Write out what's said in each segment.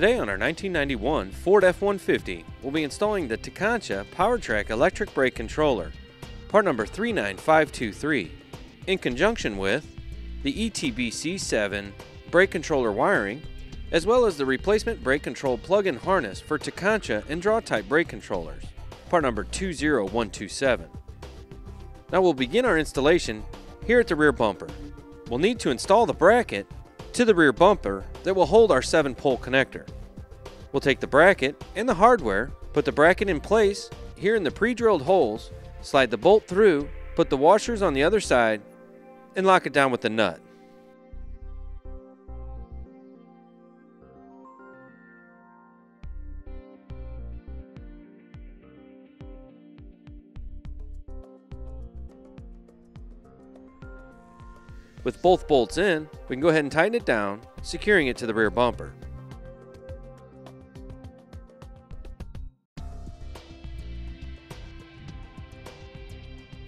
Today on our 1991 Ford F-150, we'll be installing the Tekonsha PowerTrac electric brake controller, part number 39523, in conjunction with the ETBC7 brake controller wiring, as well as the replacement brake control plug-in harness for Tekonsha and draw type brake controllers, part number 20127. Now we'll begin our installation here at the rear bumper. We'll need to install the bracket to the rear bumper that will hold our 7-pole connector. We'll take the bracket and the hardware, put the bracket in place here in the pre-drilled holes, slide the bolt through, put the washers on the other side, and lock it down with the nut. With both bolts in, we can go ahead and tighten it down, securing it to the rear bumper.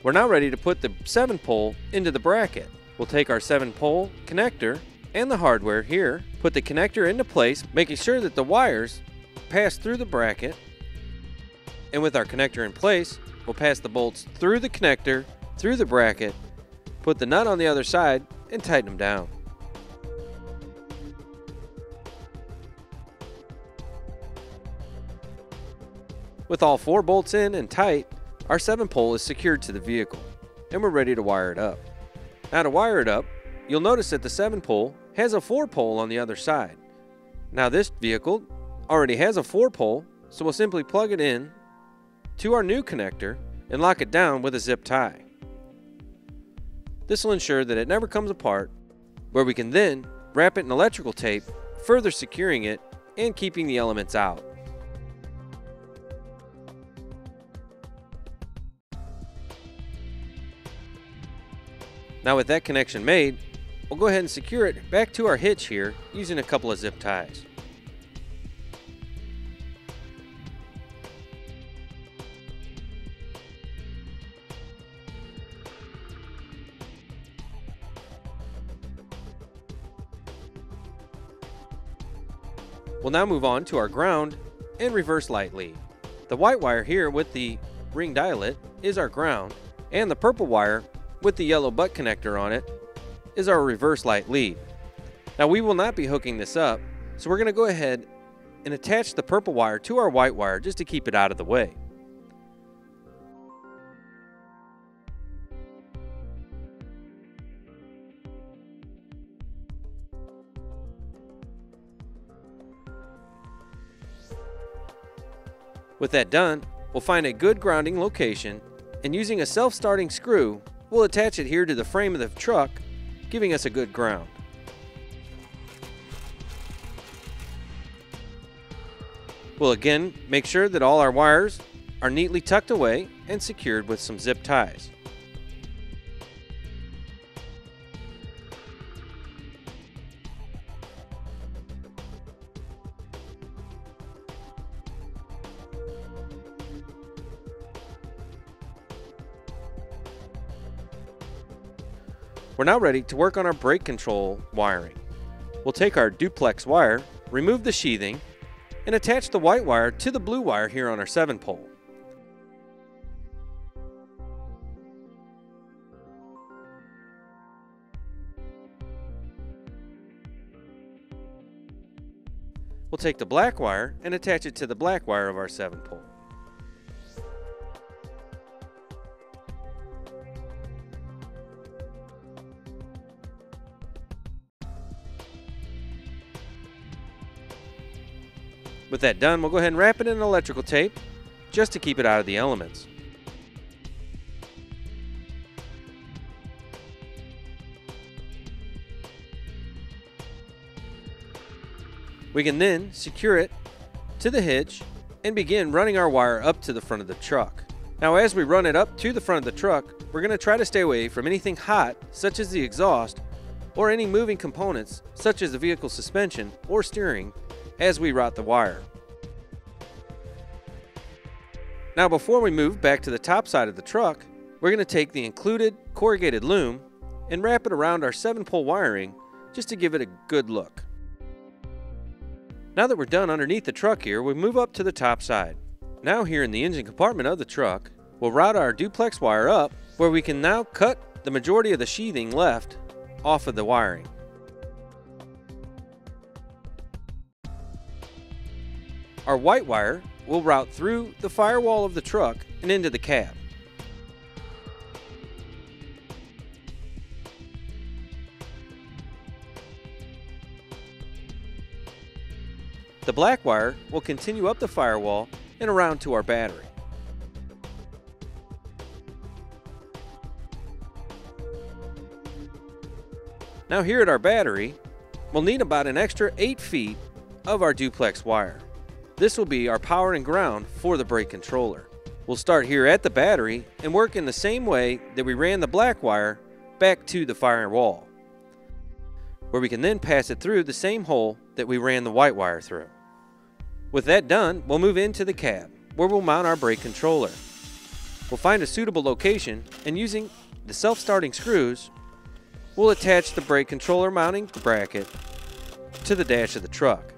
We're now ready to put the 7 pole into the bracket. We'll take our 7 pole connector and the hardware here, put the connector into place, making sure that the wires pass through the bracket. And with our connector in place, we'll pass the bolts through the connector, through the bracket, put the nut on the other side, and tighten them down. With all four bolts in and tight, our 7 pole is secured to the vehicle, and we're ready to wire it up. Now to wire it up, you'll notice that the 7 pole has a 4 pole on the other side. Now this vehicle already has a 4 pole, so we'll simply plug it in to our new connector and lock it down with a zip tie. This will ensure that it never comes apart, where we can then wrap it in electrical tape, further securing it and keeping the elements out. Now with that connection made, we'll go ahead and secure it back to our hitch here using a couple of zip ties. We'll now move on to our ground and reverse light lead. The white wire here with the ringed eyelet is our ground, and the purple wire with the yellow butt connector on it is our reverse light lead. Now we will not be hooking this up, so we're going to go ahead and attach the purple wire to our white wire just to keep it out of the way. With that done, we'll find a good grounding location and using a self-starting screw, we'll attach it here to the frame of the truck, giving us a good ground. We'll again make sure that all our wires are neatly tucked away and secured with some zip ties. We're now ready to work on our brake control wiring. We'll take our duplex wire, remove the sheathing, and attach the white wire to the blue wire here on our 7 pole. We'll take the black wire and attach it to the black wire of our 7 pole. With that done, we'll go ahead and wrap it in electrical tape just to keep it out of the elements. We can then secure it to the hitch and begin running our wire up to the front of the truck. Now as we run it up to the front of the truck, we're going to try to stay away from anything hot such as the exhaust or any moving components such as the vehicle suspension or steering as we route the wire. Now before we move back to the top side of the truck, we're going to take the included corrugated loom and wrap it around our 7-pole wiring just to give it a good look. Now that we're done underneath the truck here, we move up to the top side. Now here in the engine compartment of the truck, we'll route our duplex wire up where we can now cut the majority of the sheathing left off of the wiring. Our white wire will route through the firewall of the truck and into the cab. The black wire will continue up the firewall and around to our battery. Now here at our battery, we'll need about an extra 8 feet of our duplex wire. This will be our power and ground for the brake controller. We'll start here at the battery and work in the same way that we ran the black wire back to the firewall, where we can then pass it through the same hole that we ran the white wire through. With that done, we'll move into the cab, where we'll mount our brake controller. We'll find a suitable location and using the self-starting screws, we'll attach the brake controller mounting bracket to the dash of the truck.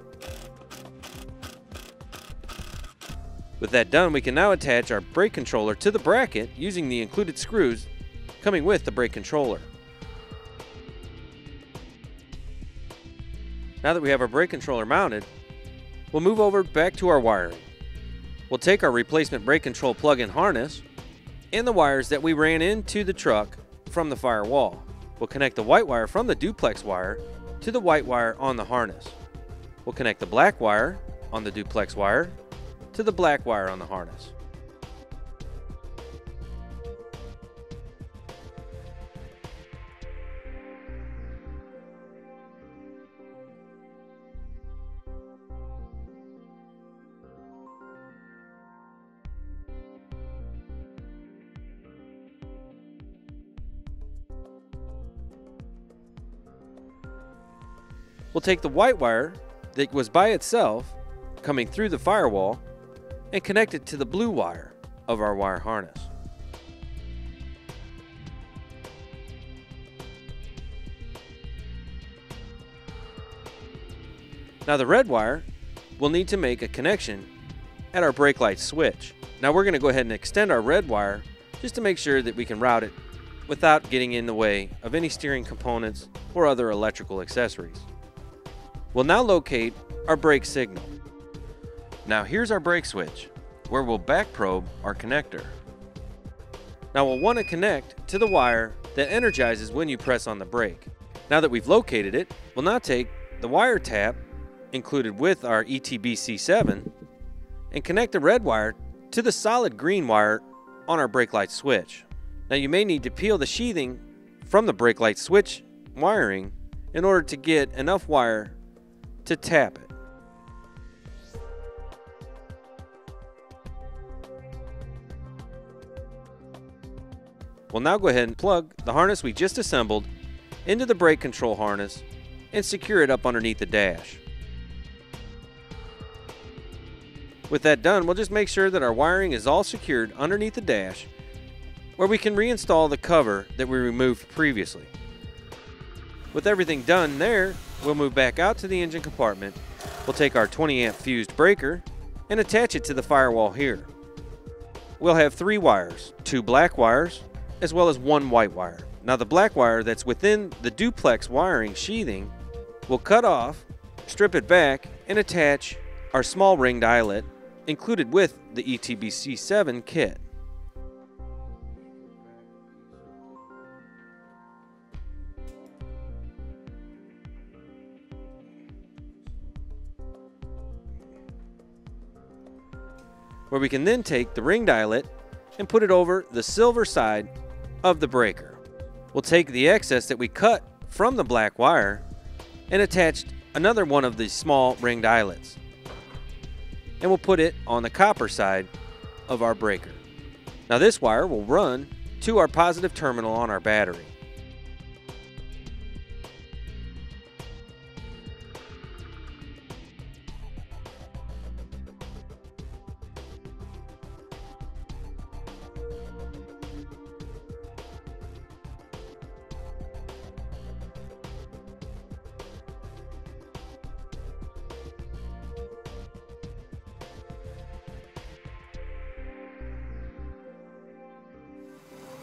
With that done, we can now attach our brake controller to the bracket using the included screws coming with the brake controller. Now that we have our brake controller mounted, we'll move over back to our wiring. We'll take our replacement brake control plug-in harness and the wires that we ran into the truck from the firewall. We'll connect the white wire from the duplex wire to the white wire on the harness. We'll connect the black wire on the duplex wire to the black wire on the harness. We'll take the white wire that was by itself coming through the firewall and connect it to the blue wire of our wire harness. Now the red wire will need to make a connection at our brake light switch. Now we're going to go ahead and extend our red wire just to make sure that we can route it without getting in the way of any steering components or other electrical accessories. We'll now locate our brake signal. Now here's our brake switch, where we'll back probe our connector. Now we'll want to connect to the wire that energizes when you press on the brake. Now that we've located it, we'll now take the wire tap included with our ETBC7 and connect the red wire to the solid green wire on our brake light switch. Now you may need to peel the sheathing from the brake light switch wiring in order to get enough wire to tap it. We'll now go ahead and plug the harness we just assembled into the brake control harness and secure it up underneath the dash. With that done, we'll just make sure that our wiring is all secured underneath the dash where we can reinstall the cover that we removed previously. With everything done there, we'll move back out to the engine compartment. We'll take our 20 amp fused breaker and attach it to the firewall here. We'll have three wires, two black wires, as well as one white wire. Now the black wire that's within the duplex wiring sheathing will cut off, strip it back, and attach our small ringed eyelet included with the ETBC7 kit. where we can then take the ringed eyelet and put it over the silver side of the breaker. We'll take the excess that we cut from the black wire and attach another one of the small ringed eyelets. And we'll put it on the copper side of our breaker. Now this wire will run to our positive terminal on our battery.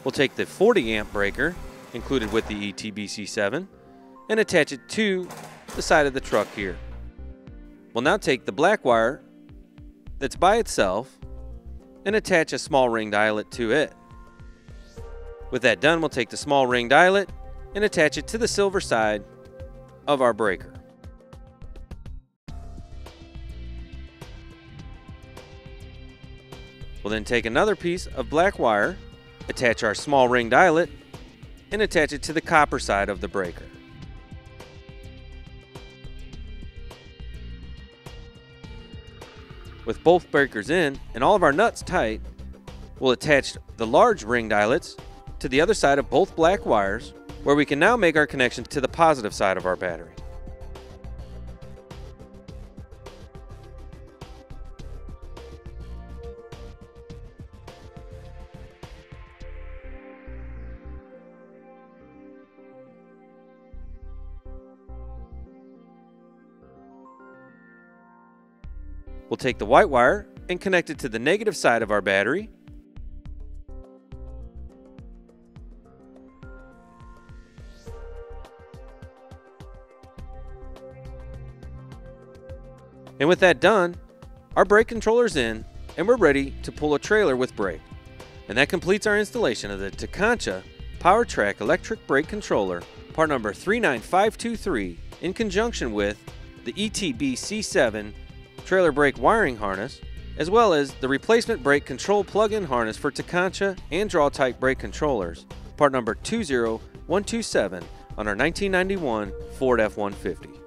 We'll take the 40 amp breaker included with the ETBC7 and attach it to the side of the truck here. We'll now take the black wire that's by itself and attach a small ringed eyelet to it. With that done, we'll take the small ringed eyelet and attach it to the silver side of our breaker. We'll then take another piece of black wire, attach our small ringed eyelet, and attach it to the copper side of the breaker. With both breakers in and all of our nuts tight, we'll attach the large ringed eyelets to the other side of both black wires where we can now make our connection to the positive side of our battery. We'll take the white wire and connect it to the negative side of our battery. And with that done, our brake controller's in and we're ready to pull a trailer with brake. And that completes our installation of the Tekonsha PowerTrac electric brake controller, part number 39523, in conjunction with the ETBC7 trailer brake wiring harness, as well as the replacement brake control plug-in harness for Tekonsha and Draw-Tite brake controllers, part number 20127 on our 1991 Ford F-150.